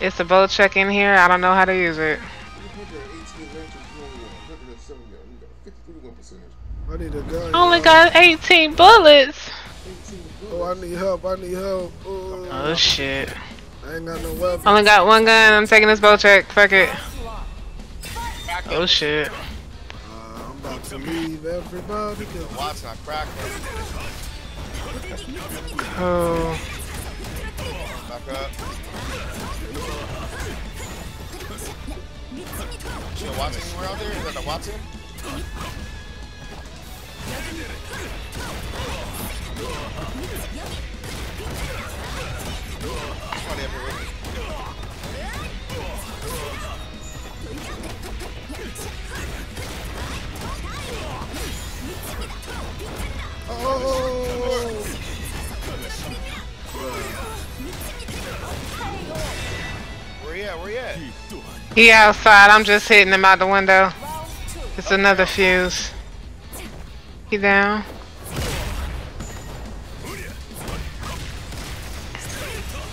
It's a Bocek in here. I don't know how to use it. I need a gun. Only got 18 bullets. Oh, I need help. I need help. Oh, Oh shit. I ain't got no weapon. Only got one gun. I'm taking this Bocek. Fuck it. Oh shit. Uh, I'm about to leave everybody. Wattson, I cracked You know Wattson anywhere out there? You got the Wattson? Where you at? Where you at? He outside. I'm just hitting him out the window. It's another fuse. He down.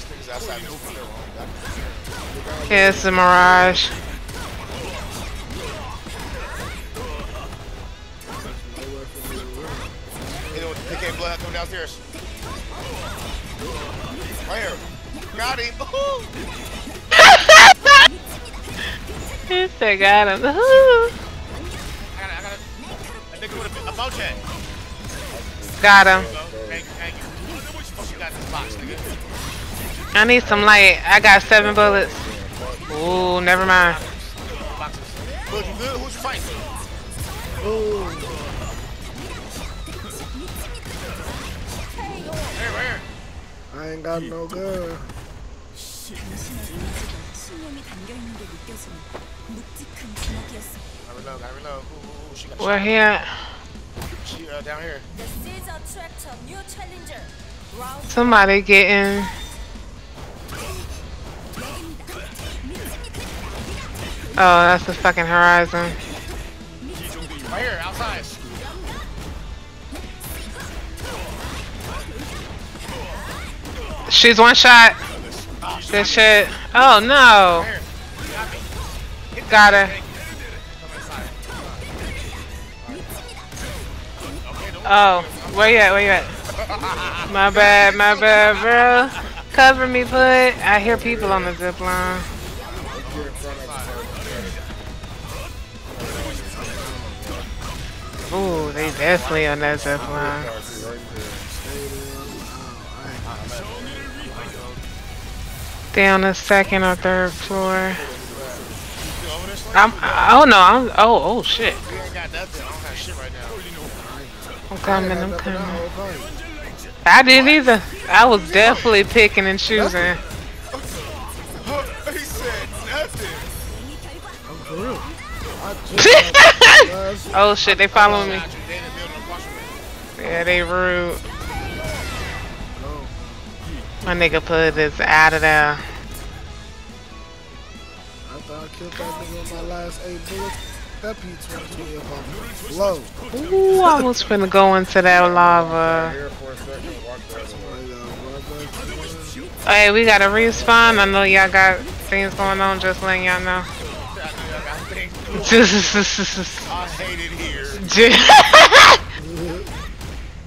Niggas outside this window. Yeah, it's a mirage. Hey, no, they can't blood coming downstairs. Right here. Got him. Ooh. He said, got him. Ooh. I got it. I got it. A nigga with a, a Bocek. Got him. Thank. Thank you. What you fucking got in this box. I need some light. I got seven bullets. Ooh, never mind. Boxes. You good? Who's fighting? Here, right here. I ain't got no gun. 신념이 담겨 있는 게 느껴지는 묵직한 주먹이었어. Gotta reload, gotta reload. Ooh, ooh, ooh, she got Where he at? She uh, down here. This is a tractor new challenger. Round Somebody getting. Oh, that's the fucking horizon. Right here, outside. She's one shot. Good shit. Oh no. Got don't Oh, where you at? Where you at? My bad, my bad, bro. Cover me, put. I hear people on the zip line. Ooh, they definitely on that zip line. They on the second or third floor. I'm. Oh no. I'm. Oh. Oh shit. I'm coming. I'm coming. I didn't either. I was definitely picking and choosing. oh shit, they following me. Yeah, they rude. No. My nigga put this out of there. After I killed that nigga with my last eight bullets, that P2020 up on the flow. Ooh, I was finna go into that lava. Like, what, what, Hey, we gotta respawn. I know y'all got things going on, just letting y'all know. I know y'all got things to do. Just I hate it here.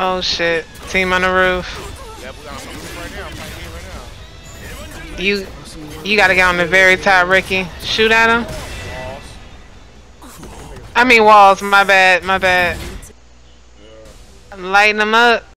Oh shit. Team on the roof. Yeah. You you gotta get on the very top, Ricky. Shoot at him. I mean walls, my bad, my bad. Lighten them up.